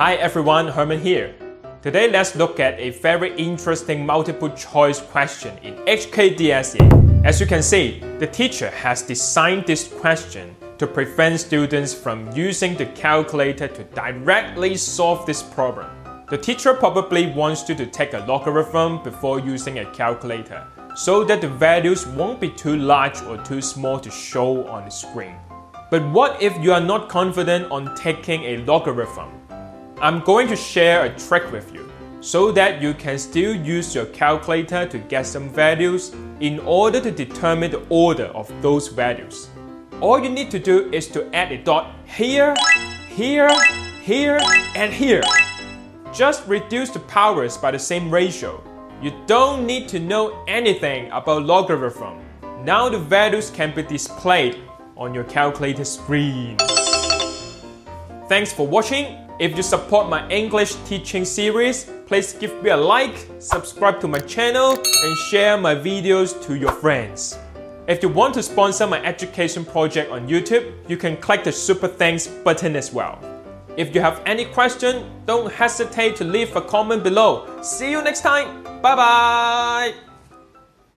Hi everyone, Herman here. Today let's look at a very interesting multiple choice question in HKDSE. As you can see, the teacher has designed this question to prevent students from using the calculator to directly solve this problem. The teacher probably wants you to take a logarithm before using a calculator so that the values won't be too large or too small to show on the screen. But what if you are not confident on taking a logarithm? I'm going to share a trick with you so that you can still use your calculator to get some values in order to determine the order of those values. All you need to do is to add a dot here, here, here, and here. Just reduce the powers by the same ratio. You don't need to know anything about logarithm. Now the values can be displayed on your calculator screen. Thanks for watching. If you support my English teaching series, please give me a like, subscribe to my channel, and share my videos to your friends. If you want to sponsor my education project on YouTube, you can click the Super Thanks button as well. If you have any question, don't hesitate to leave a comment below. See you next time. Bye bye.